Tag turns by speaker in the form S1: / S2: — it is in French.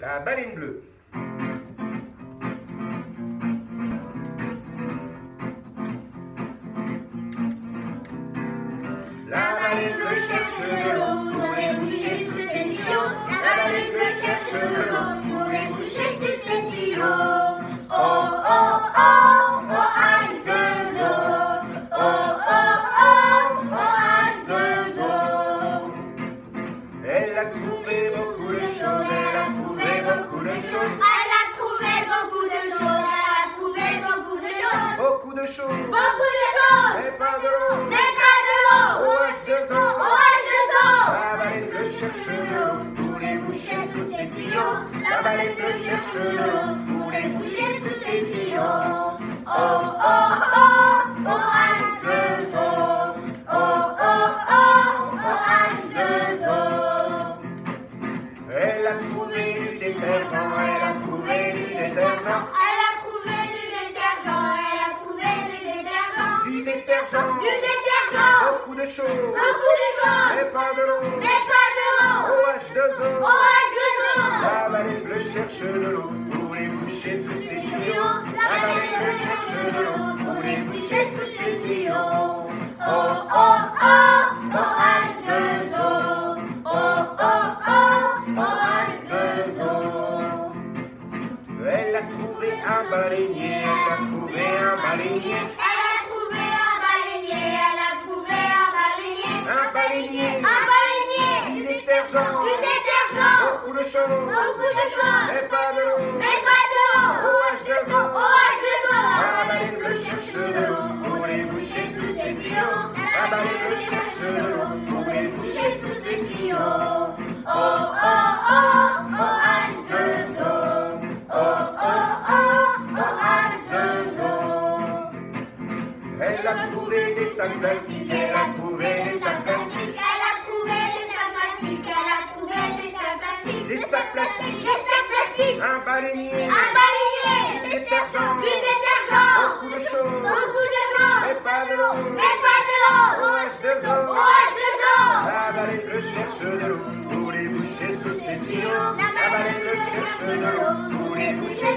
S1: La baleine bleue. La baleine bleue cherche de l'eau
S2: pour les boucher tous ses tuyaux. La baleine bleue cherche de choses, Beaucoup de choses. mais pas de l'eau. Mais pas de l'eau. OH2O. Oh H2O. La baleine
S1: bleue cherche l'eau pour les boucher tous ses tuyaux. La baleine bleue
S2: cherche l'eau pour les boucher tous ses tuyaux. Oh oh, du détergent, Du détergent.
S1: beaucoup de choses,
S2: Beaucoup de choses.
S1: mais pas de l'eau.
S2: Mais pas de l'eau.
S1: OH2O.
S2: Oh H2O.
S1: La baleine bleue cherche de l'eau pour les boucher tous ses tuyaux. La baleine bleue cherche de l'eau pour les boucher tous ses tuyaux.
S2: Oh oh oh, oh H2O. Oh oh oh, oh H2O.
S1: Elle a trouvé un baleinier, elle a trouvé un baleinier,
S2: baleinier, Un baleinier. du détergent, Du détergent.
S1: beaucoup de choses,
S2: Beaucoup de choses.
S1: mais pas de l'eau.
S2: Mais pas de l'eau.
S1: OH2O.
S2: Oh
S1: La H2O. baleine bleue cherche de l'eau pour les boucher tous ses tuyaux. La baleine bleue cherche de l'eau pour les boucher tous ses tuyaux.
S2: Oh oh oh, oh H2O. Oh oh oh, oh H2O.
S1: Elle a trouvé des sacs plastiques,
S2: elle a trouvé des sacs Un balinier.
S1: Un
S2: balinier.
S1: Du détergent.
S2: Du détergent.
S1: Beaucoup de choses.
S2: Beaucoup de choses.
S1: Mais pas de l'eau.
S2: Mais pas de l'eau.
S1: La baleine le cherche de l'eau pour les boucher tous ces tuyaux. La baleine le cherche de l'eau pour les boucher